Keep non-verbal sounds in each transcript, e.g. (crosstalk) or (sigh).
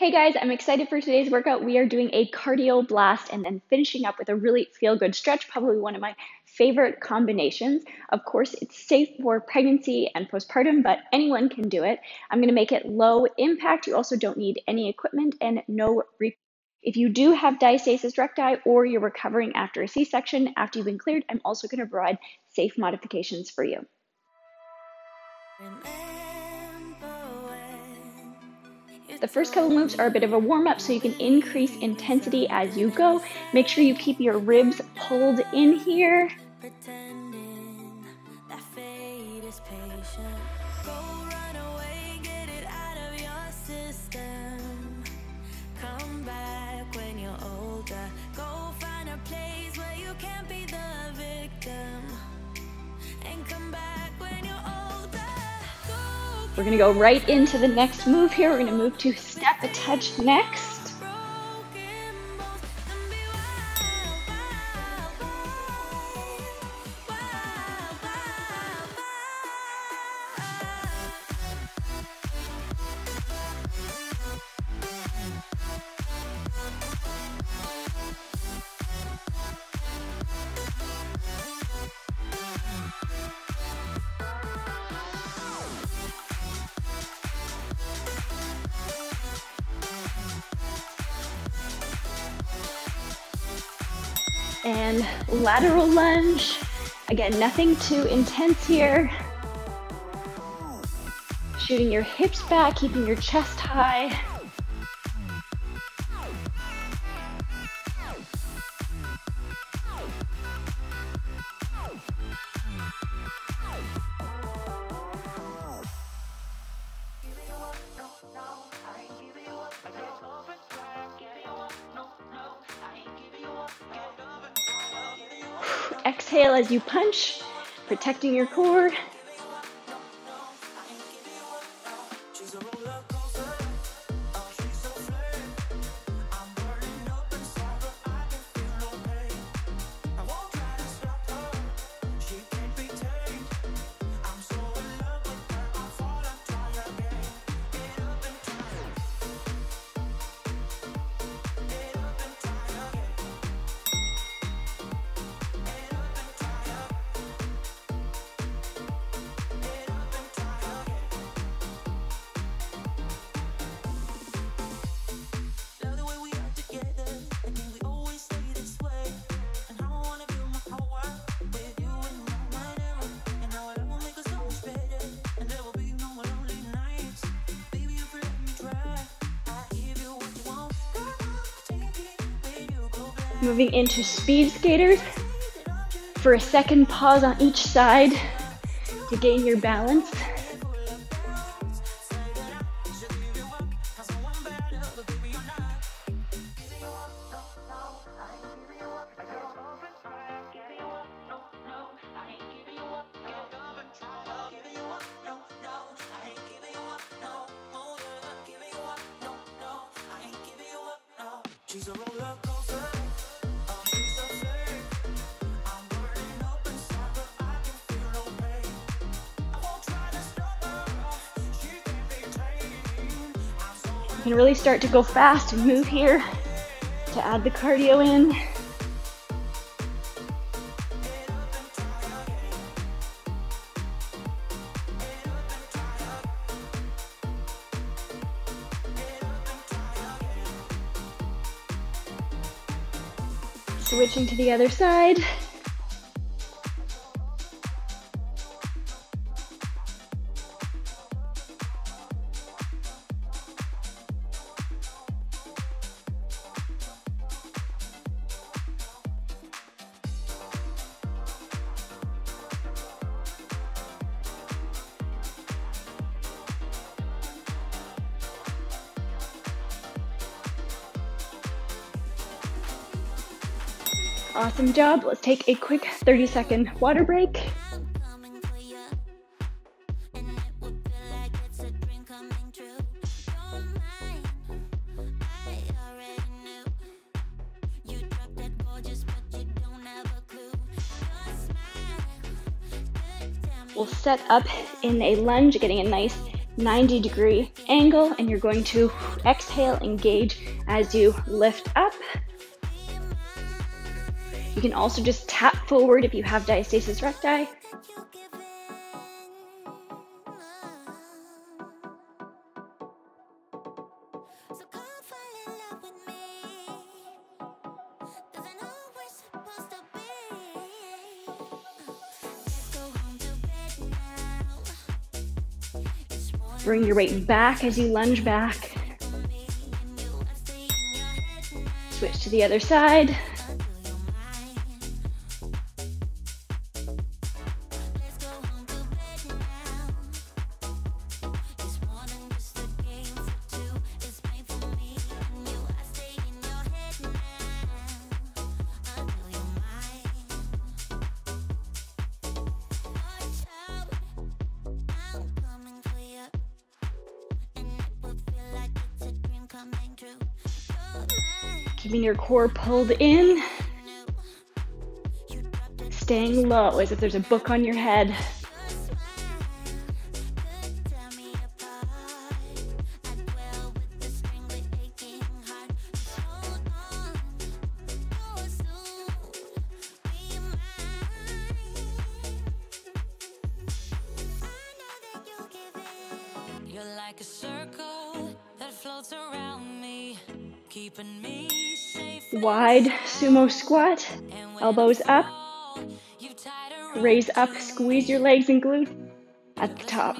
Hey guys, I'm excited for today's workout. We are doing a cardio blast and then finishing up with a really feel good stretch, probably one of my favorite combinations. Of course, it's safe for pregnancy and postpartum, but anyone can do it. I'm going to make it low impact. You also don't need any equipment and no. If you do have diastasis recti or you're recovering after a C section after you've been cleared, I'm also going to provide safe modifications for you. The first couple moves are a bit of a warm up so you can increase intensity as you go. Make sure you keep your ribs pulled in here. We're gonna go right into the next move here. We're gonna move to step a touch next. Lateral lunge. Again, nothing too intense here. Shooting your hips back, keeping your chest high. Exhale as you punch, protecting your core. Moving into speed skaters. For a second, pause on each side to gain your balance. She's a roller coaster. You can really start to go fast and move here to add the cardio in. Switching to the other side. Awesome job. Let's take a quick 30 second water break. We'll set up in a lunge, getting a nice 90 degree angle and you're going to exhale, engage as you lift up. You can also just tap forward if you have diastasis recti. Bring your weight back as you lunge back. Switch to the other side. Core pulled in. Staying low as if there's a book on your head. Sumo squat, elbows up. Raise up, squeeze your legs and glute at the top.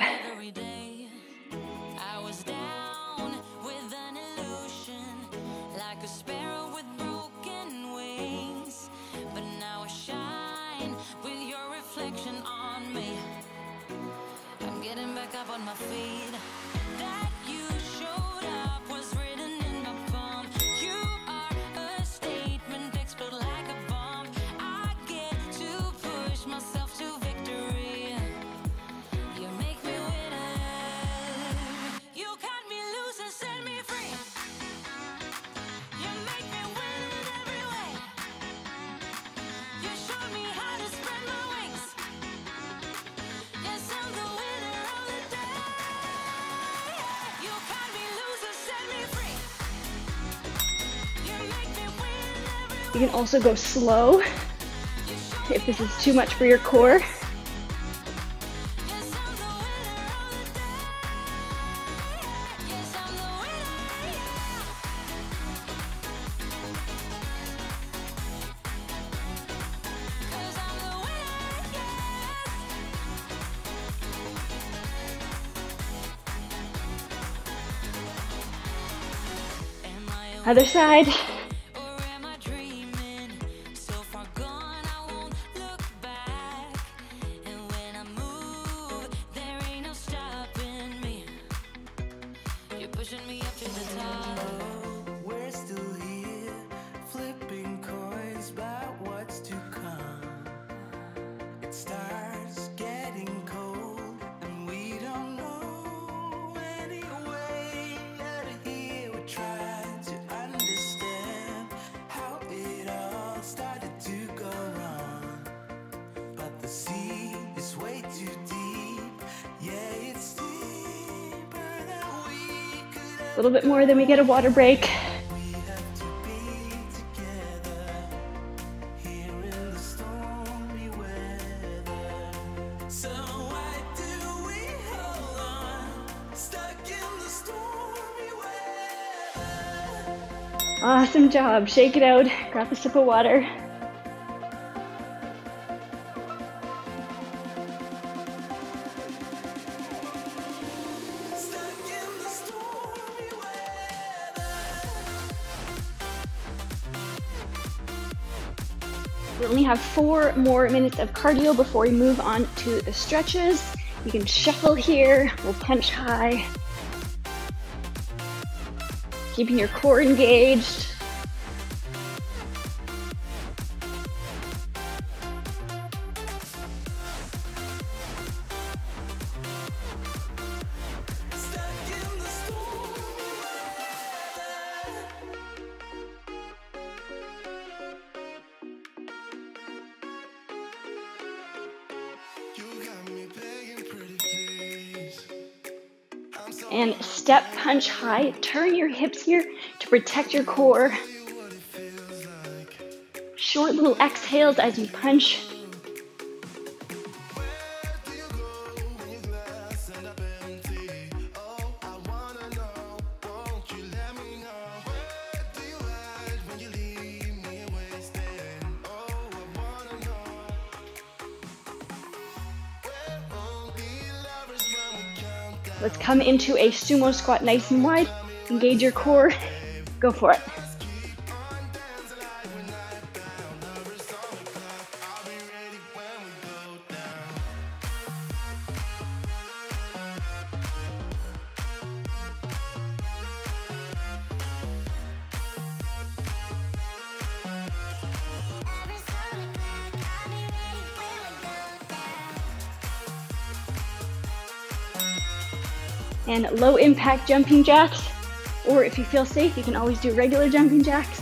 You can also go slow if this is too much for your core. Other side. Bit more, then we get a water break. Awesome job. Shake it out. Grab a sip of water. Have four more minutes of cardio before we move on to the stretches. You can shuffle here, we'll punch high. Keeping your core engaged. And step punch high. Turn your hips here to protect your core. Short little exhales as you punch come into a sumo squat nice and wide. Engage your core. (laughs) Go for it. And low impact jumping jacks. Or if you feel safe, you can always do regular jumping jacks.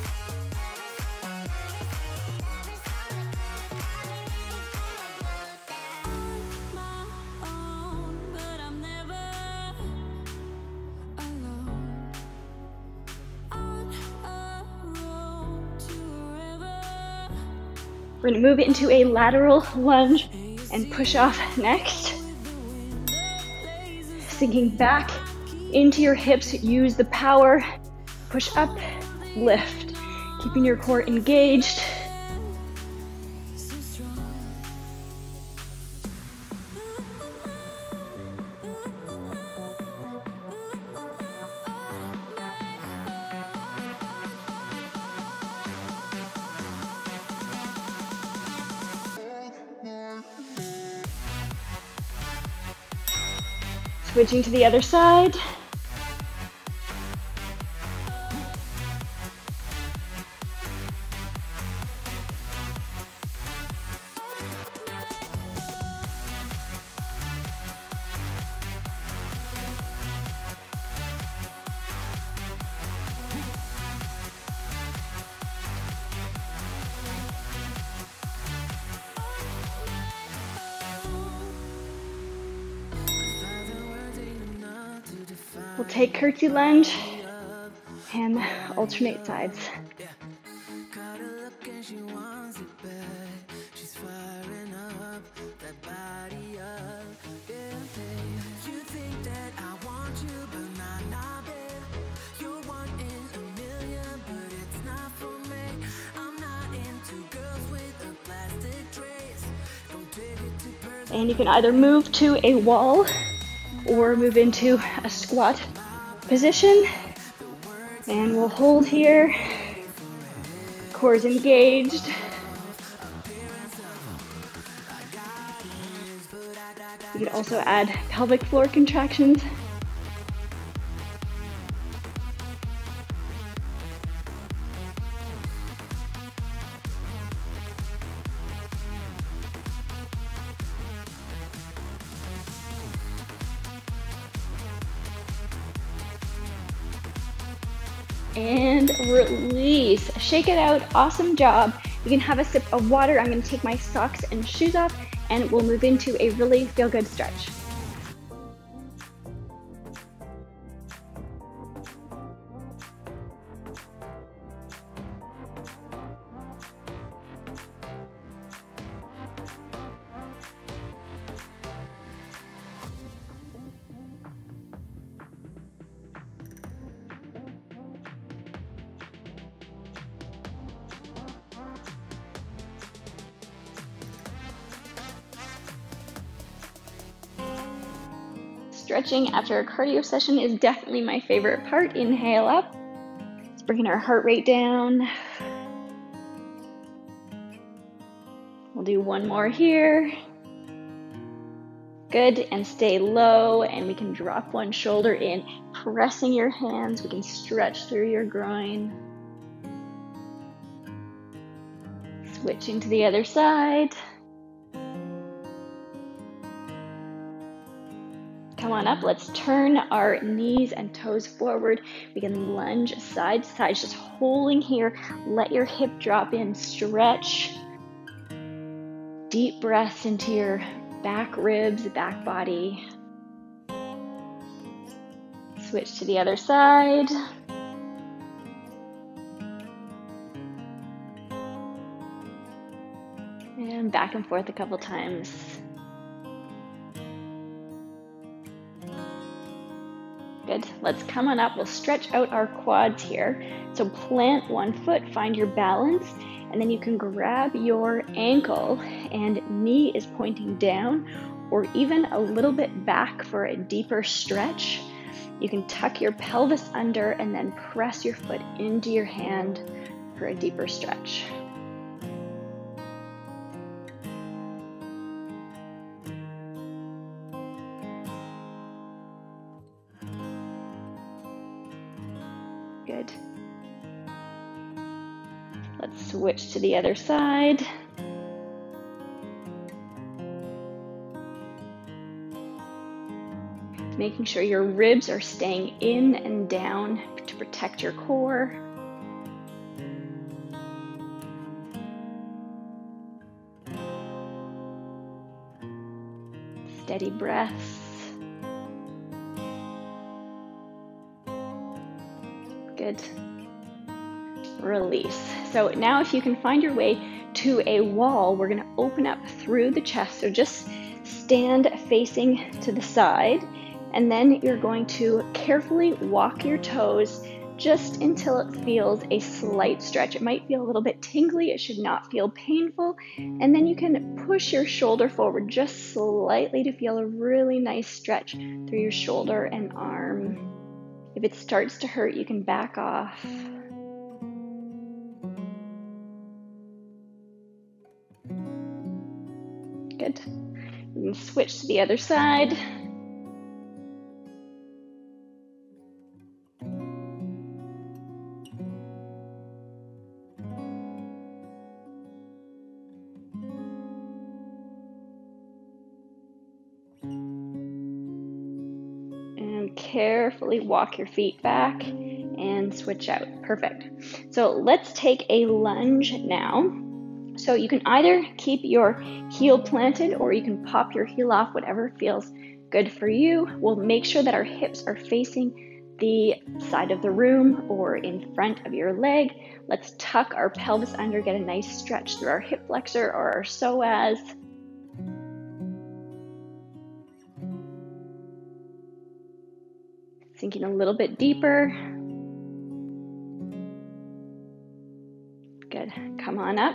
We're gonna move it into a lateral lunge and push off next sinking back into your hips. Use the power. Push up, lift. Keeping your core engaged. To the other side. We'll take curtsy lunge and alternate sides. And you can either move to a wall or move into a squat position. And we'll hold here. Core is engaged. You can also add pelvic floor contractions. Shake it out, awesome job. You can have a sip of water. I'm gonna take my socks and shoes off and we'll move into a really feel good stretch. Stretching after a cardio session is definitely my favorite part. Inhale up. it's bringing our heart rate down. We'll do one more here. Good, and stay low, and we can drop one shoulder in, pressing your hands. We can stretch through your groin. Switching to the other side. Come on up. Let's turn our knees and toes forward. We can lunge side to side, just holding here. Let your hip drop in, stretch. Deep breaths into your back ribs, back body. Switch to the other side. And back and forth a couple times. Good. Let's come on up. We'll stretch out our quads here. So plant one foot, find your balance, and then you can grab your ankle and knee is pointing down or even a little bit back for a deeper stretch. You can tuck your pelvis under and then press your foot into your hand for a deeper stretch. Good. Let's switch to the other side. making sure your ribs are staying in and down to protect your core. Steady breaths. Good. Release. So now if you can find your way to a wall, we're going to open up through the chest. So just stand facing to the side and then you're going to carefully walk your toes just until it feels a slight stretch. It might feel a little bit tingly, it should not feel painful. And then you can push your shoulder forward just slightly to feel a really nice stretch through your shoulder and arm. If it starts to hurt, you can back off. Good. Can switch to the other side. Walk your feet back and switch out. Perfect. So let's take a lunge now. So you can either keep your heel planted or you can pop your heel off, whatever feels good for you. We'll make sure that our hips are facing the side of the room or in front of your leg. Let's tuck our pelvis under, get a nice stretch through our hip flexor or our psoas. Sinking a little bit deeper. Good. Come on up.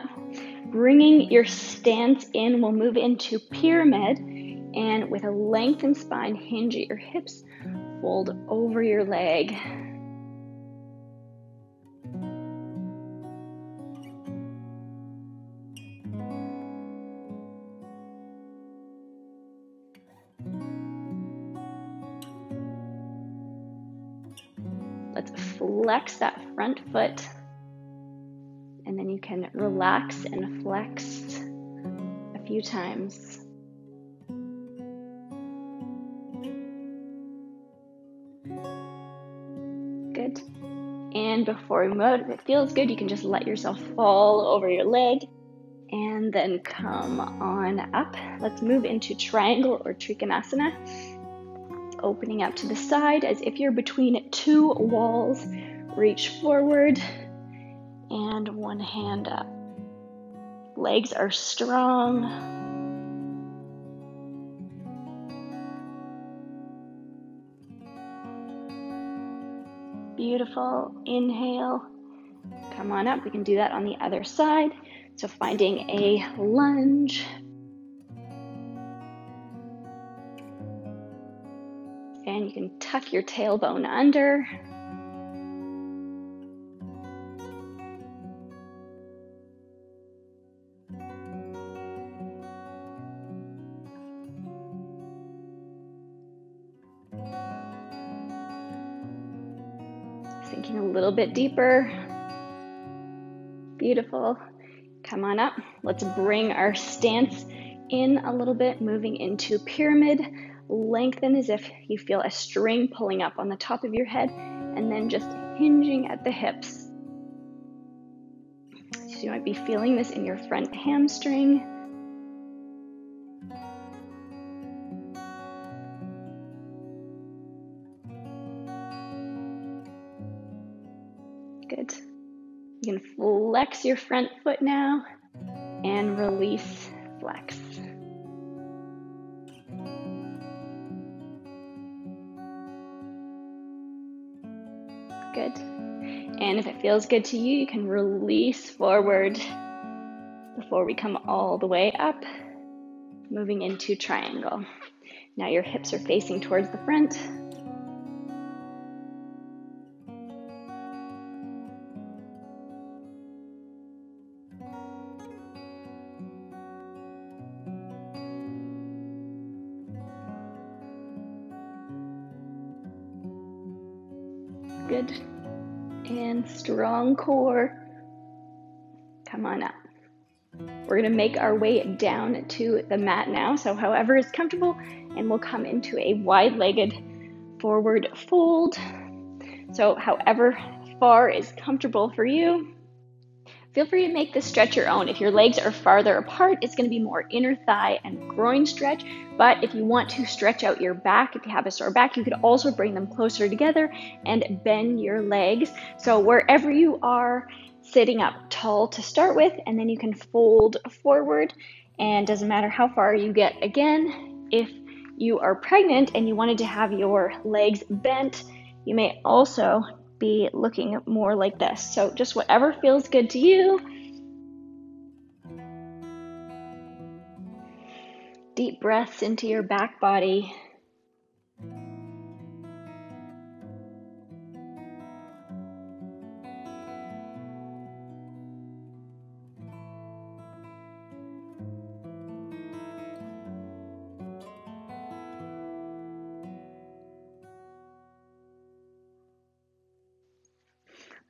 Bringing your stance in, we'll move into pyramid. And with a lengthened spine, hinge at your hips, fold over your leg. Flex that front foot. And then you can relax and flex a few times. Good. And before we move, if it feels good, you can just let yourself fall over your leg and then come on up. Let's move into triangle or trikonasana opening up to the side as if you're between two walls. Reach forward and one hand up. Legs are strong. Beautiful. Inhale. Come on up. We can do that on the other side. So finding a lunge. And you can tuck your tailbone under. Little bit deeper. Beautiful. Come on up. Let's bring our stance in a little bit, moving into pyramid. Lengthen as if you feel a string pulling up on the top of your head, and then just hinging at the hips. So you might be feeling this in your front hamstring. Flex your front foot now and release, flex. Good. And if it feels good to you, you can release forward before we come all the way up, moving into triangle. Now your hips are facing towards the front. Strong core. Come on up. We're going to make our way down to the mat now. So, however is comfortable, and we'll come into a wide legged forward fold. So, however far is comfortable for you. Feel free to make this stretch your own. If your legs are farther apart, it's going to be more inner thigh and groin stretch. But if you want to stretch out your back, if you have a sore back, you could also bring them closer together and bend your legs. So wherever you are, sitting up tall to start with, and then you can fold forward. And doesn't matter how far you get again. If you are pregnant and you wanted to have your legs bent, you may also be looking more like this. So just whatever feels good to you. Deep breaths into your back body.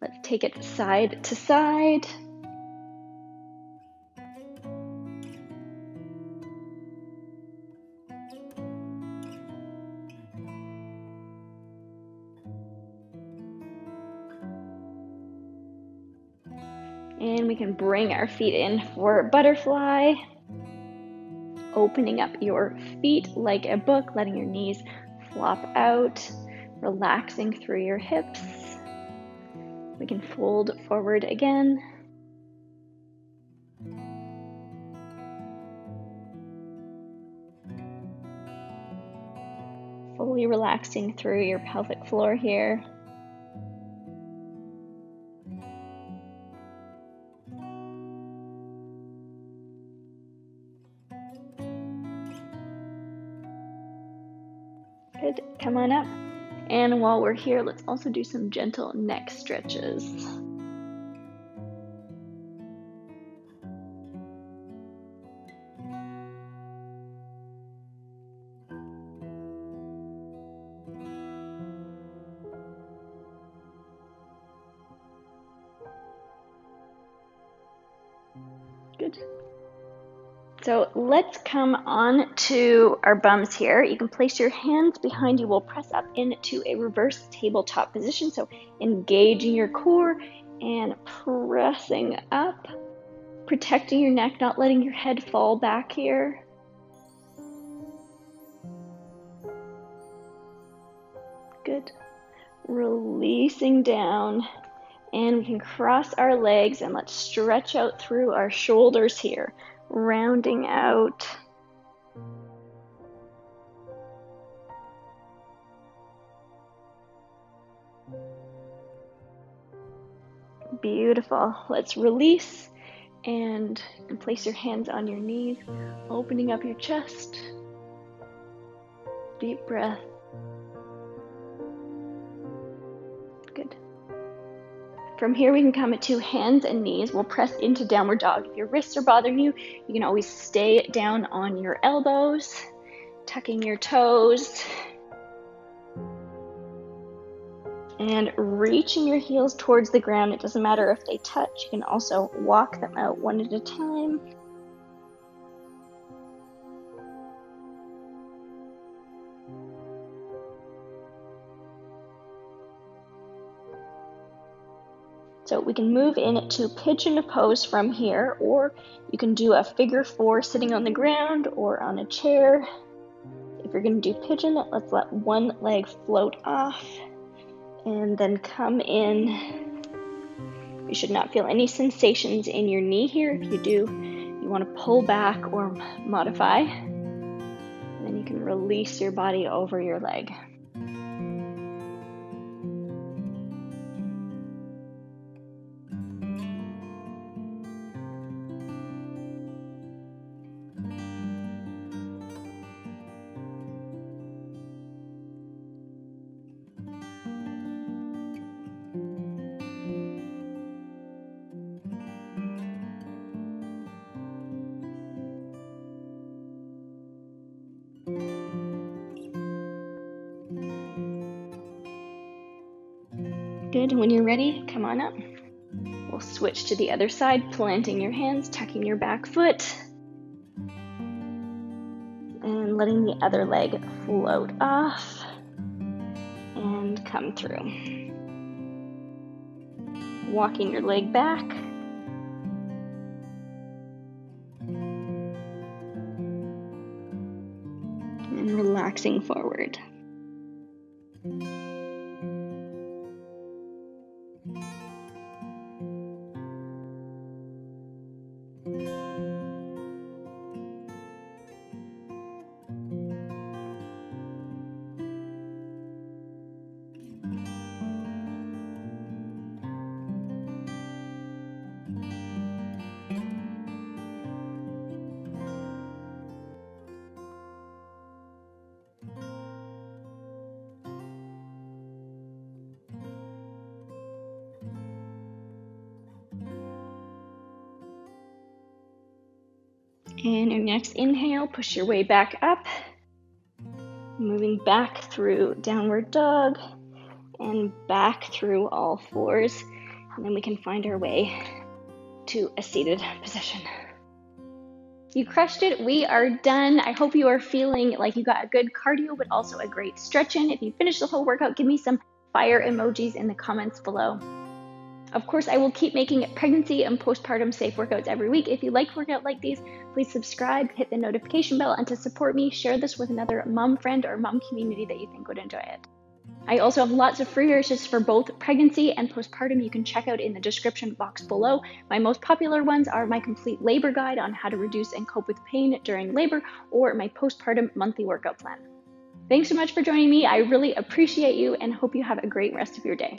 Let's take it side to side. And we can bring our feet in for butterfly. Opening up your feet like a book, letting your knees flop out, relaxing through your hips. We can fold forward again. Fully relaxing through your pelvic floor here. Good. Come on up. And while we're here, let's also do some gentle neck stretches. Good. So let's come on to our bums here. You can place your hands behind you. We'll press up into a reverse tabletop position. So engaging your core and pressing up, protecting your neck, not letting your head fall back here. Good. Releasing down. And we can cross our legs and let's stretch out through our shoulders here rounding out. Let's release and, and place your hands on your knees, opening up your chest. Deep breath. Good. From here, we can come to hands and knees. We'll press into downward dog. If your wrists are bothering you, you can always stay down on your elbows, tucking your toes, and reaching your heels towards the ground. It doesn't matter if they touch, you can also walk them out one at a time. So we can move in to pigeon pose from here, or you can do a figure four sitting on the ground or on a chair. If you're going to do pigeon, let's let one leg float off and then come in You should not feel any sensations in your knee here. If you do, you want to pull back or modify. And then you can release your body over your leg. Good. When you're ready, come on up. We'll switch to the other side, planting your hands, tucking your back foot, and letting the other leg float off and come through. Walking your leg back. And relaxing forward. And your next inhale, push your way back up. Moving back through downward dog and back through all fours. And then we can find our way to a seated position. You crushed it. We are done. I hope you are feeling like you got a good cardio, but also a great stretch in. If you finish the whole workout, give me some fire emojis in the comments below. Of course, I will keep making pregnancy and postpartum safe workouts every week. If you like workout like these, please subscribe, hit the notification bell, and to support me, share this with another mom friend or mom community that you think would enjoy it. I also have lots of free resources for both pregnancy and postpartum you can check out in the description box below. My most popular ones are my complete labor guide on how to reduce and cope with pain during labor or my postpartum monthly workout plan. Thanks so much for joining me. I really appreciate you and hope you have a great rest of your day.